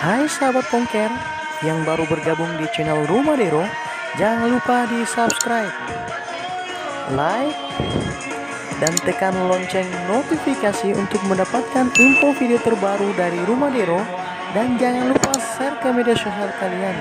Hai sahabat Pongker yang baru bergabung di channel Rumah Dero, jangan lupa di subscribe, like, dan tekan lonceng notifikasi untuk mendapatkan info video terbaru dari Rumah Dero dan jangan lupa share ke media sosial kalian.